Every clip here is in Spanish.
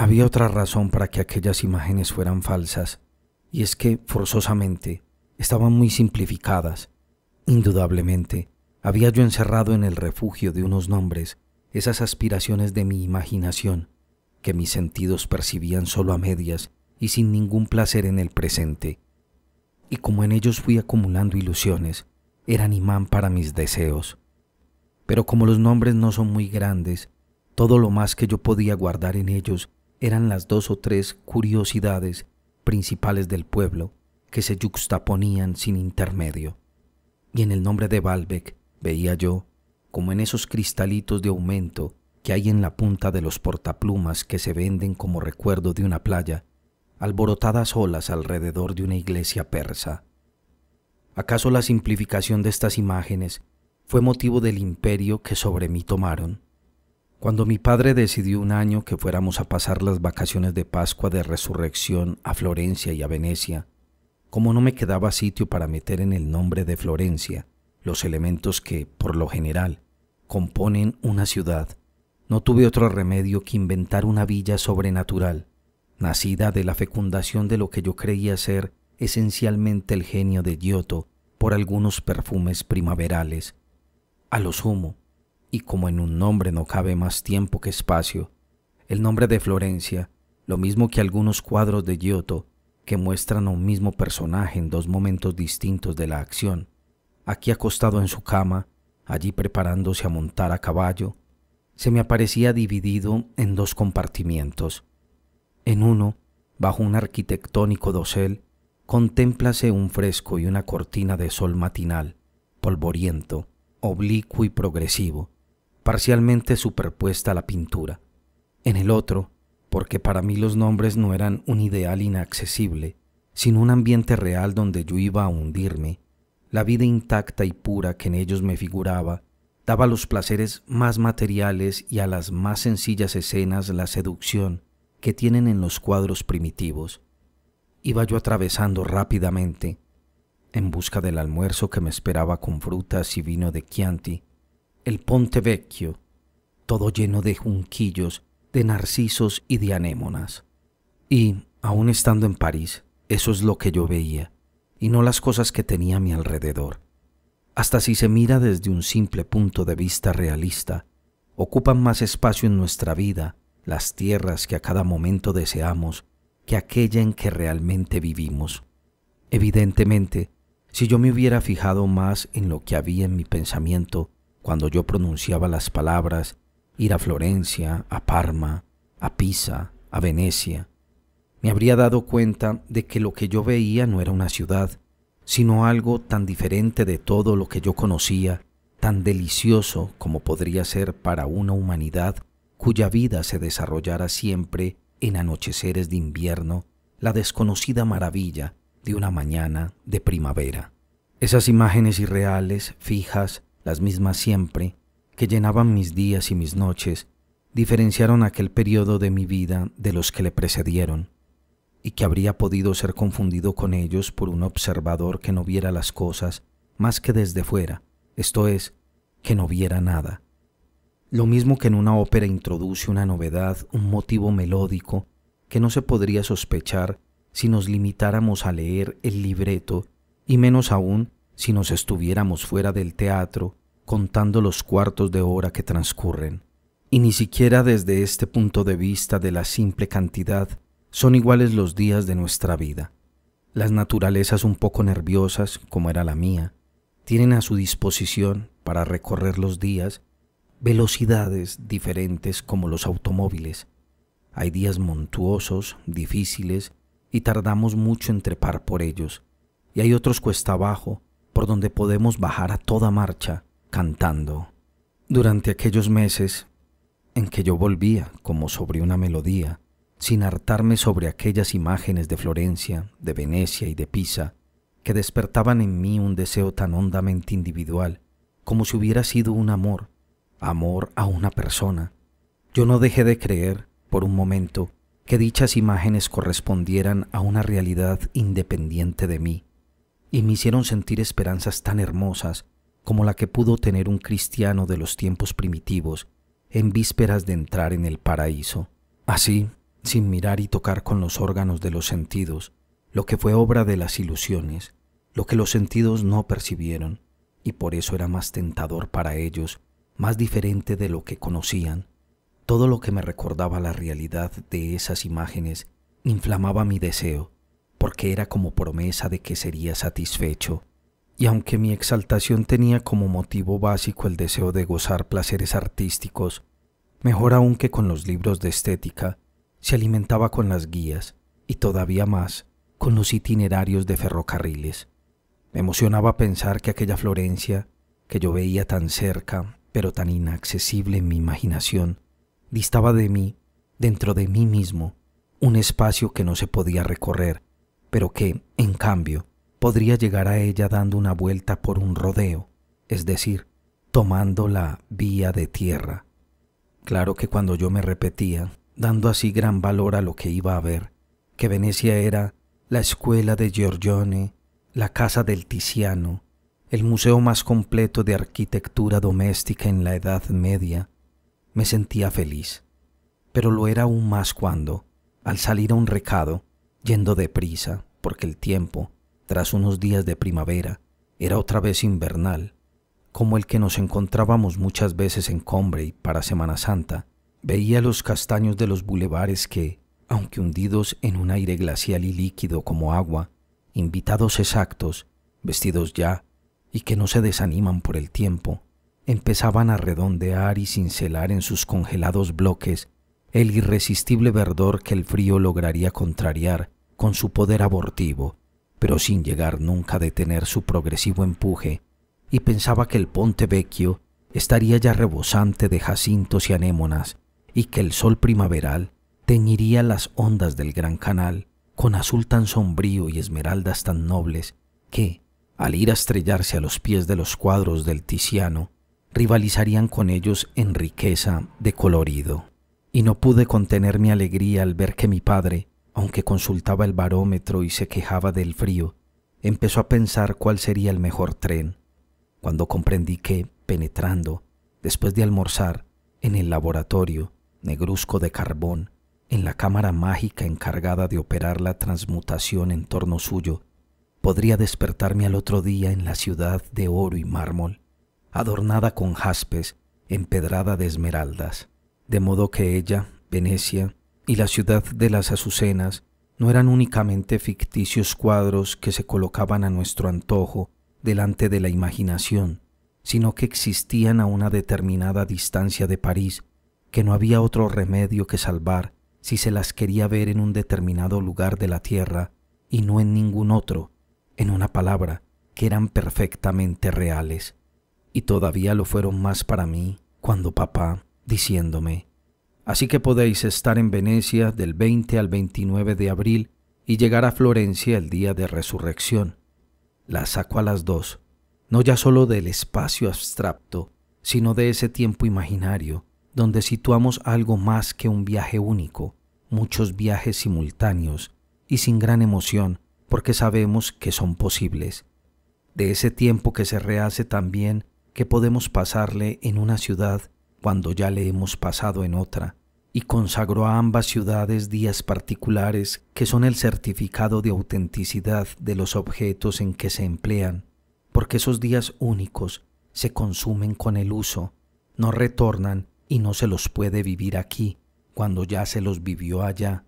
Había otra razón para que aquellas imágenes fueran falsas, y es que, forzosamente, estaban muy simplificadas. Indudablemente, había yo encerrado en el refugio de unos nombres esas aspiraciones de mi imaginación que mis sentidos percibían solo a medias y sin ningún placer en el presente. Y como en ellos fui acumulando ilusiones, eran imán para mis deseos. Pero como los nombres no son muy grandes, todo lo más que yo podía guardar en ellos eran las dos o tres curiosidades principales del pueblo que se yuxtaponían sin intermedio. Y en el nombre de Balbec veía yo, como en esos cristalitos de aumento que hay en la punta de los portaplumas que se venden como recuerdo de una playa, alborotadas olas alrededor de una iglesia persa. ¿Acaso la simplificación de estas imágenes fue motivo del imperio que sobre mí tomaron? Cuando mi padre decidió un año que fuéramos a pasar las vacaciones de Pascua de Resurrección a Florencia y a Venecia, como no me quedaba sitio para meter en el nombre de Florencia los elementos que, por lo general, componen una ciudad, no tuve otro remedio que inventar una villa sobrenatural, nacida de la fecundación de lo que yo creía ser esencialmente el genio de Giotto por algunos perfumes primaverales. A lo sumo, y como en un nombre no cabe más tiempo que espacio, el nombre de Florencia, lo mismo que algunos cuadros de Giotto que muestran a un mismo personaje en dos momentos distintos de la acción, aquí acostado en su cama, allí preparándose a montar a caballo, se me aparecía dividido en dos compartimientos. En uno, bajo un arquitectónico dosel, contémplase un fresco y una cortina de sol matinal, polvoriento, oblicuo y progresivo, parcialmente superpuesta a la pintura. En el otro, porque para mí los nombres no eran un ideal inaccesible, sino un ambiente real donde yo iba a hundirme, la vida intacta y pura que en ellos me figuraba daba a los placeres más materiales y a las más sencillas escenas la seducción que tienen en los cuadros primitivos. Iba yo atravesando rápidamente, en busca del almuerzo que me esperaba con frutas y vino de Chianti, el Ponte Vecchio, todo lleno de junquillos, de narcisos y de anémonas. Y, aun estando en París, eso es lo que yo veía, y no las cosas que tenía a mi alrededor. Hasta si se mira desde un simple punto de vista realista, ocupan más espacio en nuestra vida las tierras que a cada momento deseamos que aquella en que realmente vivimos. Evidentemente, si yo me hubiera fijado más en lo que había en mi pensamiento cuando yo pronunciaba las palabras ir a Florencia, a Parma, a Pisa, a Venecia, me habría dado cuenta de que lo que yo veía no era una ciudad, sino algo tan diferente de todo lo que yo conocía, tan delicioso como podría ser para una humanidad cuya vida se desarrollara siempre en anocheceres de invierno, la desconocida maravilla de una mañana de primavera. Esas imágenes irreales, fijas, las mismas siempre, que llenaban mis días y mis noches, diferenciaron aquel periodo de mi vida de los que le precedieron y que habría podido ser confundido con ellos por un observador que no viera las cosas más que desde fuera, esto es, que no viera nada. Lo mismo que en una ópera introduce una novedad, un motivo melódico, que no se podría sospechar si nos limitáramos a leer el libreto, y menos aún si nos estuviéramos fuera del teatro contando los cuartos de hora que transcurren. Y ni siquiera desde este punto de vista de la simple cantidad son iguales los días de nuestra vida. Las naturalezas un poco nerviosas, como era la mía, tienen a su disposición para recorrer los días velocidades diferentes como los automóviles. Hay días montuosos, difíciles, y tardamos mucho en trepar por ellos, y hay otros cuesta abajo, por donde podemos bajar a toda marcha, cantando. Durante aquellos meses en que yo volvía como sobre una melodía, sin hartarme sobre aquellas imágenes de Florencia, de Venecia y de Pisa, que despertaban en mí un deseo tan hondamente individual, como si hubiera sido un amor, amor a una persona. Yo no dejé de creer, por un momento, que dichas imágenes correspondieran a una realidad independiente de mí, y me hicieron sentir esperanzas tan hermosas como la que pudo tener un cristiano de los tiempos primitivos en vísperas de entrar en el paraíso. Así, sin mirar y tocar con los órganos de los sentidos, lo que fue obra de las ilusiones, lo que los sentidos no percibieron, y por eso era más tentador para ellos, más diferente de lo que conocían. Todo lo que me recordaba la realidad de esas imágenes inflamaba mi deseo, porque era como promesa de que sería satisfecho. Y aunque mi exaltación tenía como motivo básico el deseo de gozar placeres artísticos, mejor aún que con los libros de estética, se alimentaba con las guías y todavía más con los itinerarios de ferrocarriles. Me emocionaba pensar que aquella Florencia, que yo veía tan cerca, pero tan inaccesible en mi imaginación, distaba de mí, dentro de mí mismo, un espacio que no se podía recorrer, pero que, en cambio, podría llegar a ella dando una vuelta por un rodeo, es decir, tomando la vía de tierra. Claro que cuando yo me repetía, dando así gran valor a lo que iba a ver, que Venecia era la escuela de Giorgione, la casa del Tiziano, el museo más completo de arquitectura doméstica en la Edad Media, me sentía feliz. Pero lo era aún más cuando, al salir a un recado, yendo deprisa, porque el tiempo, tras unos días de primavera, era otra vez invernal, como el que nos encontrábamos muchas veces en Combray para Semana Santa, veía los castaños de los bulevares que, aunque hundidos en un aire glacial y líquido como agua, invitados exactos, vestidos ya, y que no se desaniman por el tiempo, empezaban a redondear y cincelar en sus congelados bloques el irresistible verdor que el frío lograría contrariar con su poder abortivo, pero sin llegar nunca a detener su progresivo empuje, y pensaba que el Ponte Vecchio estaría ya rebosante de jacintos y anémonas, y que el sol primaveral teñiría las ondas del gran canal con azul tan sombrío y esmeraldas tan nobles que, al ir a estrellarse a los pies de los cuadros del Tiziano, rivalizarían con ellos en riqueza de colorido. Y no pude contener mi alegría al ver que mi padre, aunque consultaba el barómetro y se quejaba del frío, empezó a pensar cuál sería el mejor tren, cuando comprendí que, penetrando, después de almorzar, en el laboratorio, negruzco de carbón, en la cámara mágica encargada de operar la transmutación en torno suyo, podría despertarme al otro día en la ciudad de oro y mármol, adornada con jaspes, empedrada de esmeraldas, de modo que ella, Venecia, y la ciudad de las azucenas no eran únicamente ficticios cuadros que se colocaban a nuestro antojo delante de la imaginación, sino que existían a una determinada distancia de París, que no había otro remedio que salvar si se las quería ver en un determinado lugar de la tierra y no en ningún otro, en una palabra, que eran perfectamente reales. Y todavía lo fueron más para mí cuando papá, diciéndome, Así que podéis estar en Venecia del 20 al 29 de abril y llegar a Florencia el día de resurrección. La saco a las dos, no ya solo del espacio abstracto, sino de ese tiempo imaginario donde situamos algo más que un viaje único, muchos viajes simultáneos y sin gran emoción porque sabemos que son posibles. De ese tiempo que se rehace también que podemos pasarle en una ciudad cuando ya le hemos pasado en otra, y consagró a ambas ciudades días particulares que son el certificado de autenticidad de los objetos en que se emplean, porque esos días únicos se consumen con el uso, no retornan y no se los puede vivir aquí cuando ya se los vivió allá,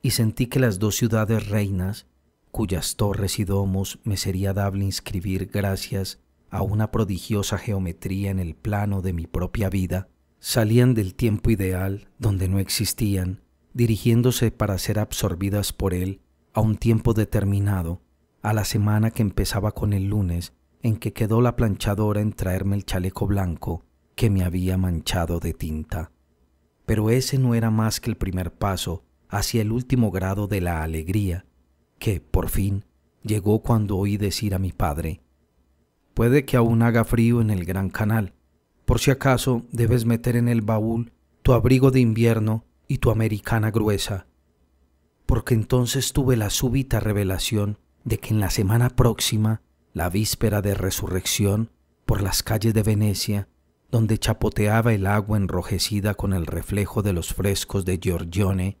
y sentí que las dos ciudades reinas, cuyas torres y domos me sería dable inscribir gracias a una prodigiosa geometría en el plano de mi propia vida, salían del tiempo ideal donde no existían, dirigiéndose para ser absorbidas por él a un tiempo determinado, a la semana que empezaba con el lunes en que quedó la planchadora en traerme el chaleco blanco que me había manchado de tinta. Pero ese no era más que el primer paso hacia el último grado de la alegría, que, por fin, llegó cuando oí decir a mi padre, Puede que aún haga frío en el Gran Canal. Por si acaso debes meter en el baúl tu abrigo de invierno y tu americana gruesa. Porque entonces tuve la súbita revelación de que en la semana próxima, la víspera de resurrección, por las calles de Venecia, donde chapoteaba el agua enrojecida con el reflejo de los frescos de Giorgione,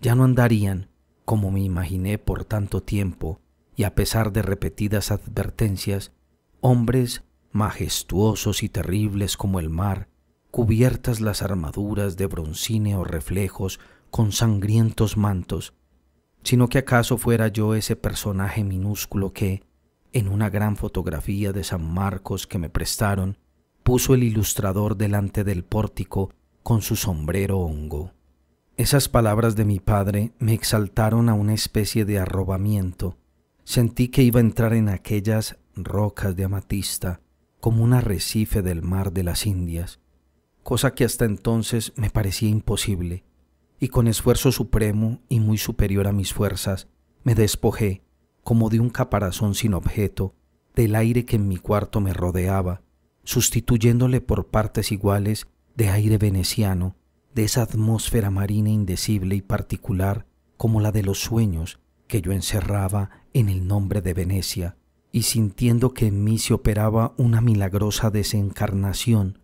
ya no andarían, como me imaginé por tanto tiempo, y a pesar de repetidas advertencias, hombres majestuosos y terribles como el mar, cubiertas las armaduras de broncíneos reflejos con sangrientos mantos, sino que acaso fuera yo ese personaje minúsculo que, en una gran fotografía de San Marcos que me prestaron, puso el ilustrador delante del pórtico con su sombrero hongo. Esas palabras de mi padre me exaltaron a una especie de arrobamiento. Sentí que iba a entrar en aquellas rocas de amatista como un arrecife del mar de las Indias, cosa que hasta entonces me parecía imposible y con esfuerzo supremo y muy superior a mis fuerzas, me despojé, como de un caparazón sin objeto, del aire que en mi cuarto me rodeaba, sustituyéndole por partes iguales de aire veneciano, de esa atmósfera marina indecible y particular como la de los sueños que yo encerraba en el nombre de Venecia, y sintiendo que en mí se operaba una milagrosa desencarnación,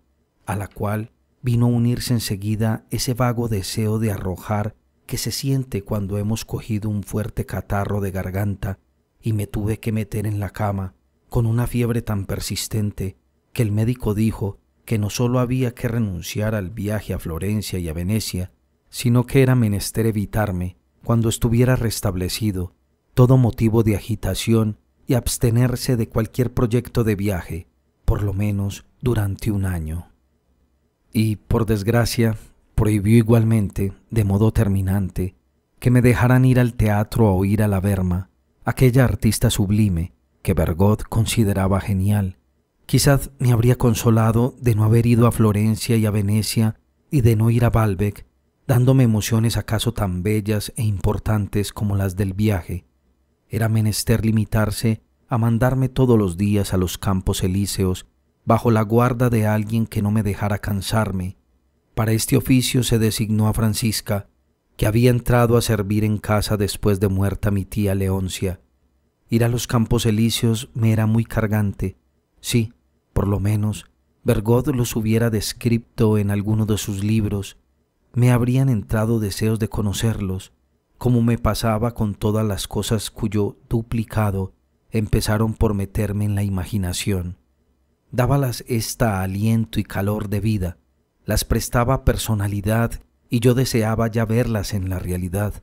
a la cual vino a unirse enseguida ese vago deseo de arrojar que se siente cuando hemos cogido un fuerte catarro de garganta y me tuve que meter en la cama con una fiebre tan persistente que el médico dijo que no solo había que renunciar al viaje a Florencia y a Venecia, sino que era menester evitarme, cuando estuviera restablecido, todo motivo de agitación y abstenerse de cualquier proyecto de viaje, por lo menos durante un año y, por desgracia, prohibió igualmente, de modo terminante, que me dejaran ir al teatro a oír a la Verma, aquella artista sublime que Bergot consideraba genial. Quizás me habría consolado de no haber ido a Florencia y a Venecia y de no ir a Balbec, dándome emociones acaso tan bellas e importantes como las del viaje. Era menester limitarse a mandarme todos los días a los campos elíseos bajo la guarda de alguien que no me dejara cansarme. Para este oficio se designó a Francisca, que había entrado a servir en casa después de muerta mi tía Leoncia. Ir a los campos elíseos me era muy cargante. Sí, por lo menos, Bergot los hubiera descrito en alguno de sus libros. Me habrían entrado deseos de conocerlos, como me pasaba con todas las cosas cuyo duplicado empezaron por meterme en la imaginación dábalas esta aliento y calor de vida, las prestaba personalidad y yo deseaba ya verlas en la realidad,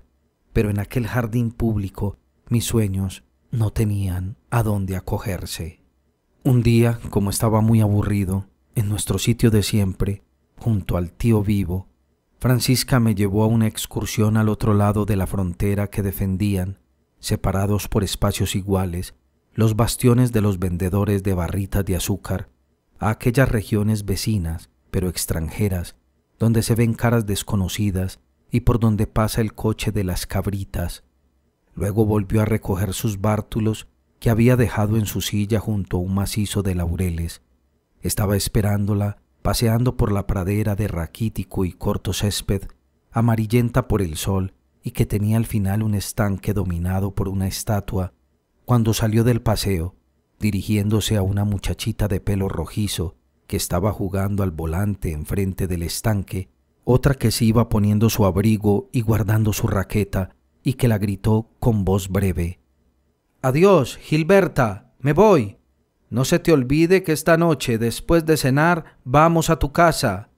pero en aquel jardín público mis sueños no tenían a dónde acogerse. Un día, como estaba muy aburrido, en nuestro sitio de siempre, junto al tío vivo, Francisca me llevó a una excursión al otro lado de la frontera que defendían, separados por espacios iguales, los bastiones de los vendedores de barritas de azúcar, a aquellas regiones vecinas, pero extranjeras, donde se ven caras desconocidas y por donde pasa el coche de las cabritas. Luego volvió a recoger sus bártulos que había dejado en su silla junto a un macizo de laureles. Estaba esperándola, paseando por la pradera de raquítico y corto césped, amarillenta por el sol y que tenía al final un estanque dominado por una estatua cuando salió del paseo, dirigiéndose a una muchachita de pelo rojizo que estaba jugando al volante enfrente del estanque, otra que se iba poniendo su abrigo y guardando su raqueta, y que la gritó con voz breve. Adiós, Gilberta, me voy. No se te olvide que esta noche, después de cenar, vamos a tu casa.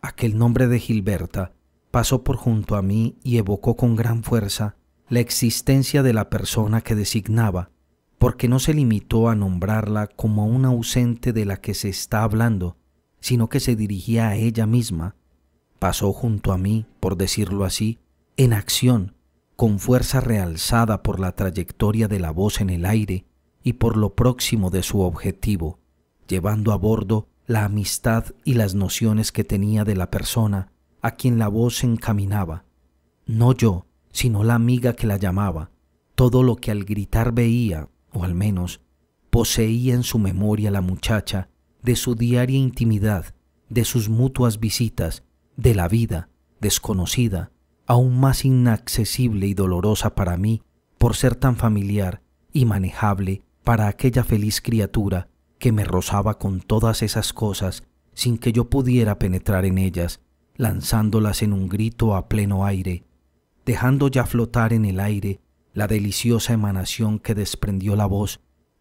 Aquel nombre de Gilberta pasó por junto a mí y evocó con gran fuerza la existencia de la persona que designaba, porque no se limitó a nombrarla como una ausente de la que se está hablando, sino que se dirigía a ella misma. Pasó junto a mí, por decirlo así, en acción, con fuerza realzada por la trayectoria de la voz en el aire y por lo próximo de su objetivo, llevando a bordo la amistad y las nociones que tenía de la persona a quien la voz encaminaba. No yo, sino la amiga que la llamaba, todo lo que al gritar veía, o al menos poseía en su memoria la muchacha, de su diaria intimidad, de sus mutuas visitas, de la vida desconocida, aún más inaccesible y dolorosa para mí, por ser tan familiar y manejable para aquella feliz criatura que me rozaba con todas esas cosas sin que yo pudiera penetrar en ellas, lanzándolas en un grito a pleno aire, dejando ya flotar en el aire la deliciosa emanación que desprendió la voz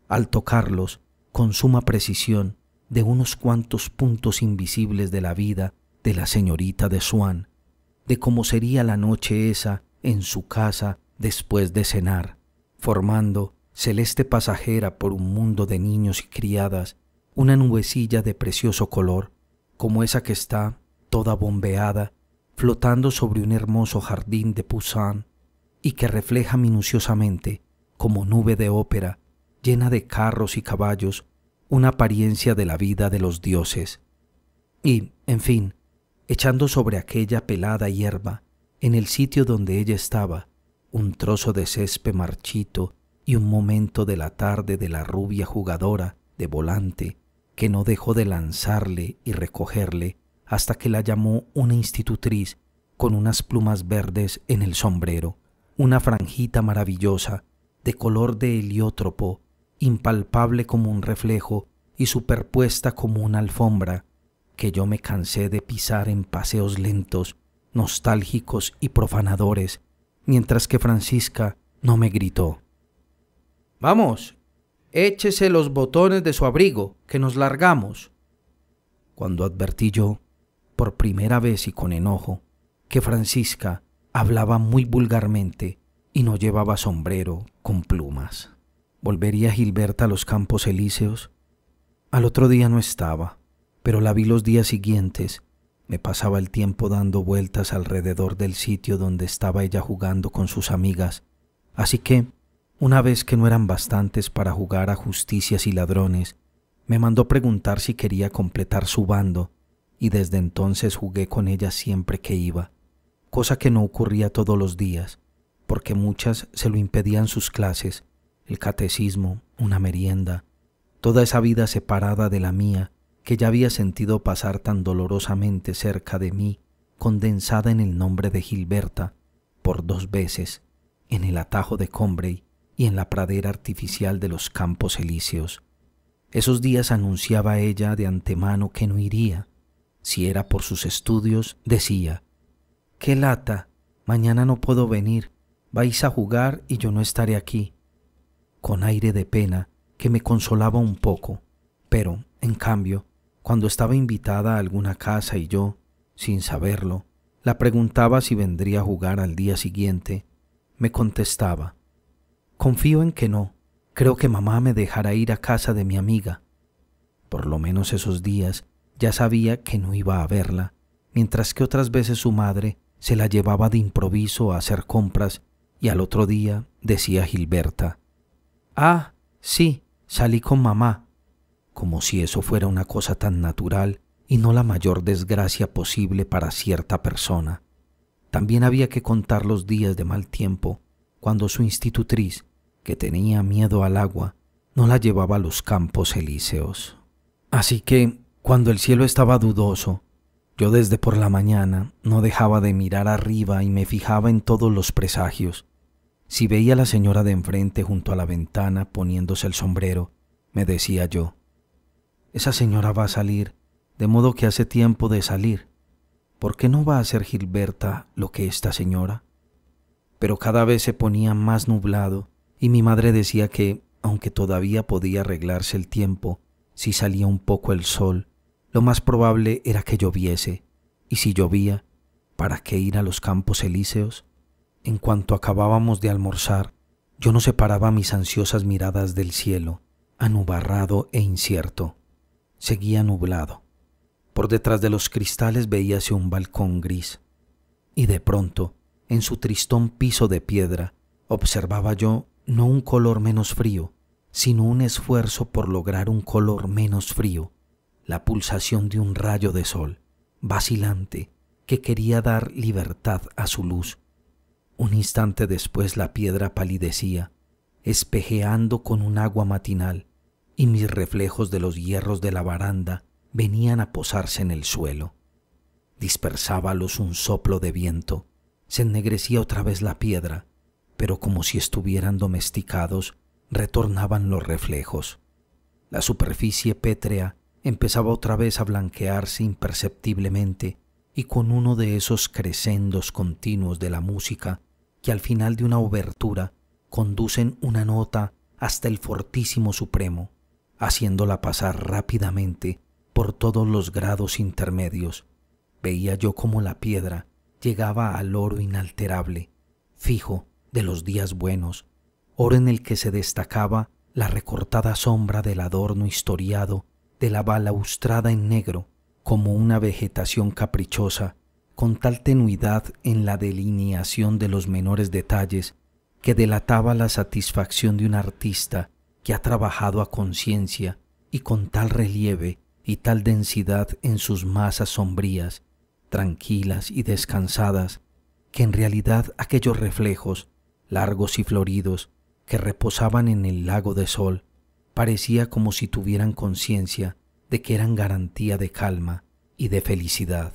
al tocarlos con suma precisión de unos cuantos puntos invisibles de la vida de la señorita de Swan, de cómo sería la noche esa en su casa después de cenar, formando, celeste pasajera por un mundo de niños y criadas, una nubecilla de precioso color, como esa que está, toda bombeada, flotando sobre un hermoso jardín de Poussin y que refleja minuciosamente, como nube de ópera, llena de carros y caballos, una apariencia de la vida de los dioses. Y, en fin, echando sobre aquella pelada hierba, en el sitio donde ella estaba, un trozo de césped marchito y un momento de la tarde de la rubia jugadora de volante que no dejó de lanzarle y recogerle hasta que la llamó una institutriz con unas plumas verdes en el sombrero, una franjita maravillosa de color de heliótropo, impalpable como un reflejo y superpuesta como una alfombra, que yo me cansé de pisar en paseos lentos, nostálgicos y profanadores, mientras que Francisca no me gritó. Vamos, échese los botones de su abrigo, que nos largamos. Cuando advertí yo, por primera vez y con enojo, que Francisca hablaba muy vulgarmente y no llevaba sombrero con plumas. ¿Volvería Gilberta a los campos elíseos? Al otro día no estaba, pero la vi los días siguientes. Me pasaba el tiempo dando vueltas alrededor del sitio donde estaba ella jugando con sus amigas, así que una vez que no eran bastantes para jugar a justicias y ladrones, me mandó preguntar si quería completar su bando, y desde entonces jugué con ella siempre que iba, cosa que no ocurría todos los días, porque muchas se lo impedían sus clases, el catecismo, una merienda, toda esa vida separada de la mía que ya había sentido pasar tan dolorosamente cerca de mí, condensada en el nombre de Gilberta, por dos veces, en el atajo de Combray y en la pradera artificial de los campos elíseos. Esos días anunciaba ella de antemano que no iría. Si era por sus estudios, decía, ¡Qué lata! Mañana no puedo venir. Vais a jugar y yo no estaré aquí. Con aire de pena que me consolaba un poco, pero, en cambio, cuando estaba invitada a alguna casa y yo, sin saberlo, la preguntaba si vendría a jugar al día siguiente, me contestaba, Confío en que no. Creo que mamá me dejará ir a casa de mi amiga. Por lo menos esos días ya sabía que no iba a verla, mientras que otras veces su madre se la llevaba de improviso a hacer compras y al otro día decía Gilberta, Ah, sí, salí con mamá, como si eso fuera una cosa tan natural y no la mayor desgracia posible para cierta persona. También había que contar los días de mal tiempo, cuando su institutriz, que tenía miedo al agua, no la llevaba a los campos elíseos. Así que, cuando el cielo estaba dudoso, yo desde por la mañana no dejaba de mirar arriba y me fijaba en todos los presagios. Si veía a la señora de enfrente junto a la ventana poniéndose el sombrero, me decía yo, esa señora va a salir, de modo que hace tiempo de salir. ¿Por qué no va a ser Gilberta lo que esta señora? Pero cada vez se ponía más nublado y mi madre decía que, aunque todavía podía arreglarse el tiempo, si salía un poco el sol, lo más probable era que lloviese, y si llovía, ¿para qué ir a los campos elíseos? En cuanto acabábamos de almorzar, yo no separaba mis ansiosas miradas del cielo, anubarrado e incierto. Seguía nublado. Por detrás de los cristales veíase un balcón gris, y de pronto, en su tristón piso de piedra, observaba yo no un color menos frío, sino un esfuerzo por lograr un color menos frío, la pulsación de un rayo de sol, vacilante, que quería dar libertad a su luz. Un instante después la piedra palidecía, espejeando con un agua matinal, y mis reflejos de los hierros de la baranda venían a posarse en el suelo. Dispersábalos un soplo de viento, se ennegrecía otra vez la piedra, pero como si estuvieran domesticados, retornaban los reflejos. La superficie pétrea empezaba otra vez a blanquearse imperceptiblemente y con uno de esos crescendos continuos de la música que al final de una obertura conducen una nota hasta el fortísimo supremo, haciéndola pasar rápidamente por todos los grados intermedios. Veía yo como la piedra llegaba al oro inalterable, fijo de los días buenos, oro en el que se destacaba la recortada sombra del adorno historiado de la balaustrada en negro, como una vegetación caprichosa, con tal tenuidad en la delineación de los menores detalles que delataba la satisfacción de un artista que ha trabajado a conciencia y con tal relieve y tal densidad en sus masas sombrías, tranquilas y descansadas, que en realidad aquellos reflejos, largos y floridos, que reposaban en el lago de sol, parecía como si tuvieran conciencia de que eran garantía de calma y de felicidad.